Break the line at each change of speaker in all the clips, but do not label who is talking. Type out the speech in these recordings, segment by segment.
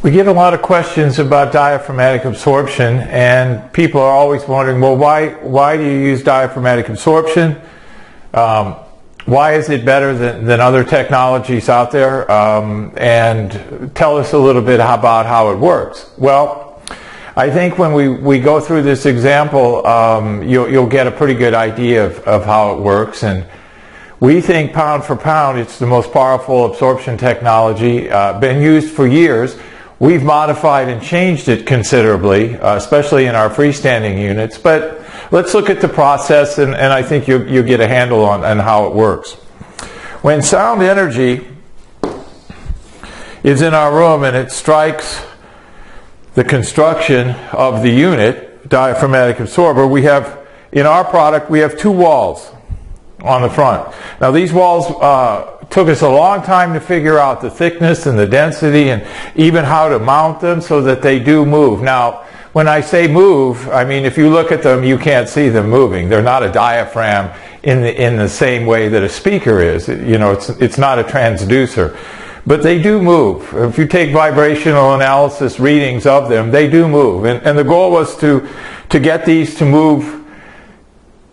We get a lot of questions about diaphragmatic absorption, and people are always wondering, well, why, why do you use diaphragmatic absorption? Um, why is it better than, than other technologies out there? Um, and tell us a little bit about how it works. Well, I think when we, we go through this example, um, you'll, you'll get a pretty good idea of, of how it works. And we think pound for pound, it's the most powerful absorption technology, uh, been used for years. We've modified and changed it considerably, uh, especially in our freestanding units, but let's look at the process and, and I think you, you get a handle on, on how it works. When sound energy is in our room and it strikes the construction of the unit, diaphragmatic absorber, we have, in our product, we have two walls on the front. Now these walls uh, took us a long time to figure out the thickness and the density and even how to mount them so that they do move. Now, when I say move, I mean if you look at them, you can't see them moving. They're not a diaphragm in the, in the same way that a speaker is. You know, it's, it's not a transducer. But they do move. If you take vibrational analysis readings of them, they do move. And, and the goal was to, to get these to move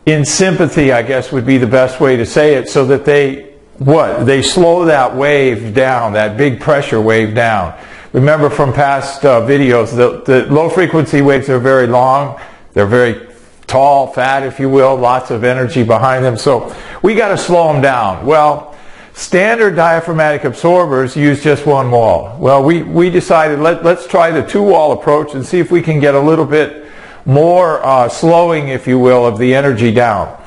in sympathy, I guess would be the best way to say it, so that they what? They slow that wave down, that big pressure wave down. Remember from past uh, videos, the, the low frequency waves are very long. They're very tall, fat, if you will, lots of energy behind them. So we got to slow them down. Well, standard diaphragmatic absorbers use just one wall. Well, we, we decided let, let's try the two wall approach and see if we can get a little bit more uh, slowing, if you will, of the energy down.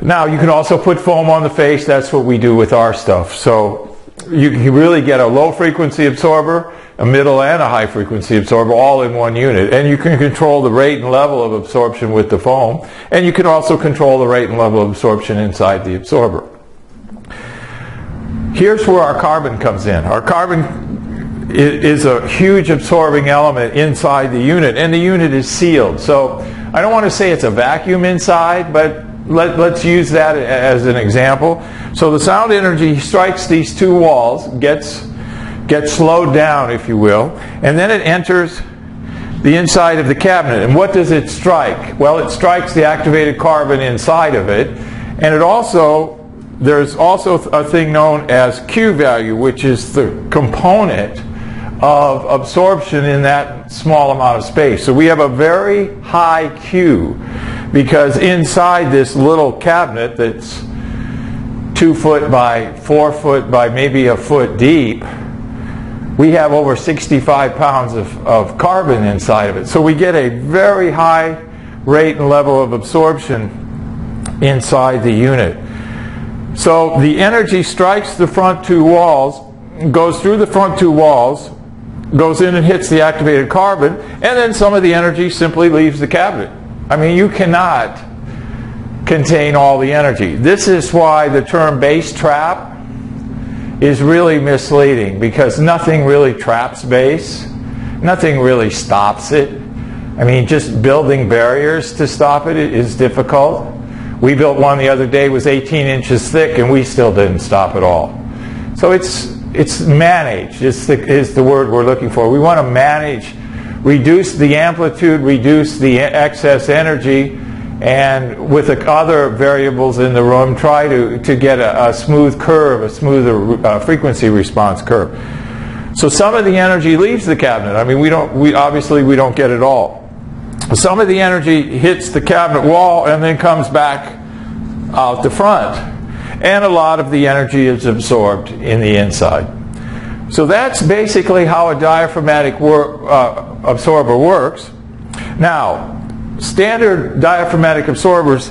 Now, you can also put foam on the face. That's what we do with our stuff. So you can really get a low frequency absorber, a middle and a high frequency absorber all in one unit. And you can control the rate and level of absorption with the foam. And you can also control the rate and level of absorption inside the absorber. Here's where our carbon comes in. Our carbon is a huge absorbing element inside the unit, and the unit is sealed. So I don't want to say it's a vacuum inside, but let, us use that as an example. So the sound energy strikes these two walls, gets, gets slowed down, if you will, and then it enters the inside of the cabinet. And what does it strike? Well, it strikes the activated carbon inside of it, and it also there's also a thing known as Q value, which is the component of absorption in that small amount of space. So we have a very high Q because inside this little cabinet that's two foot by four foot by maybe a foot deep, we have over 65 pounds of, of carbon inside of it. So we get a very high rate and level of absorption inside the unit. So the energy strikes the front two walls, goes through the front two walls, goes in and hits the activated carbon, and then some of the energy simply leaves the cabinet. I mean, you cannot contain all the energy. This is why the term bass trap is really misleading because nothing really traps bass. Nothing really stops it. I mean, just building barriers to stop it is difficult. We built one the other day was 18 inches thick and we still didn't stop at all. So it's it's managed is the, is the word we're looking for. We want to manage reduce the amplitude, reduce the excess energy, and with the other variables in the room, try to, to get a, a smooth curve, a smoother uh, frequency response curve. So some of the energy leaves the cabinet. I mean, we don't, we, obviously we don't get it all. Some of the energy hits the cabinet wall and then comes back out the front. And a lot of the energy is absorbed in the inside. So that's basically how a diaphragmatic wor- uh, absorber works. Now, standard diaphragmatic absorbers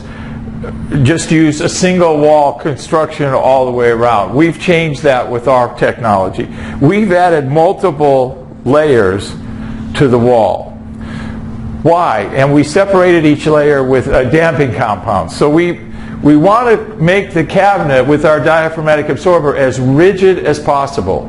just use a single wall construction all the way around. We've changed that with our technology. We've added multiple layers to the wall. Why? And we separated each layer with a damping compound. So we we want to make the cabinet with our diaphragmatic absorber as rigid as possible.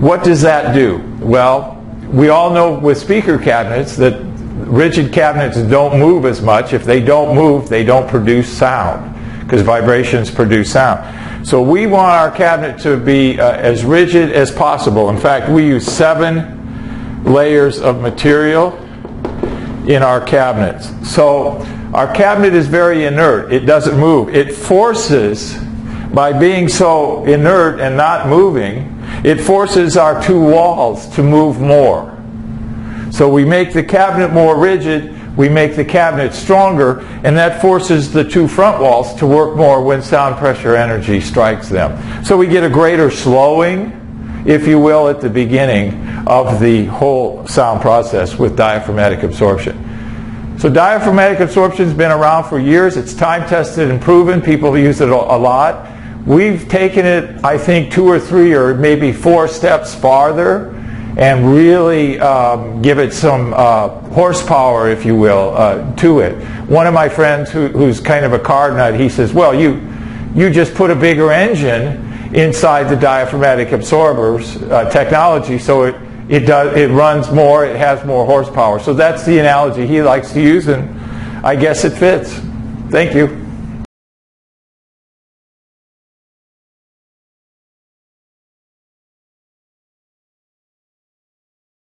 What does that do? Well, we all know with speaker cabinets that rigid cabinets don't move as much. If they don't move, they don't produce sound because vibrations produce sound. So we want our cabinet to be uh, as rigid as possible. In fact, we use seven layers of material in our cabinets. So our cabinet is very inert. It doesn't move. It forces, by being so inert and not moving, it forces our two walls to move more. So we make the cabinet more rigid, we make the cabinet stronger, and that forces the two front walls to work more when sound pressure energy strikes them. So we get a greater slowing, if you will, at the beginning of the whole sound process with diaphragmatic absorption. So diaphragmatic absorption has been around for years. It's time tested and proven. People use it a lot. We've taken it, I think, two or three or maybe four steps farther and really um, give it some uh, horsepower, if you will, uh, to it. One of my friends who, who's kind of a car nut, he says, well, you, you just put a bigger engine inside the diaphragmatic absorbers uh, technology so it, it, does, it runs more, it has more horsepower. So that's the analogy he likes to use, and I guess it fits. Thank you.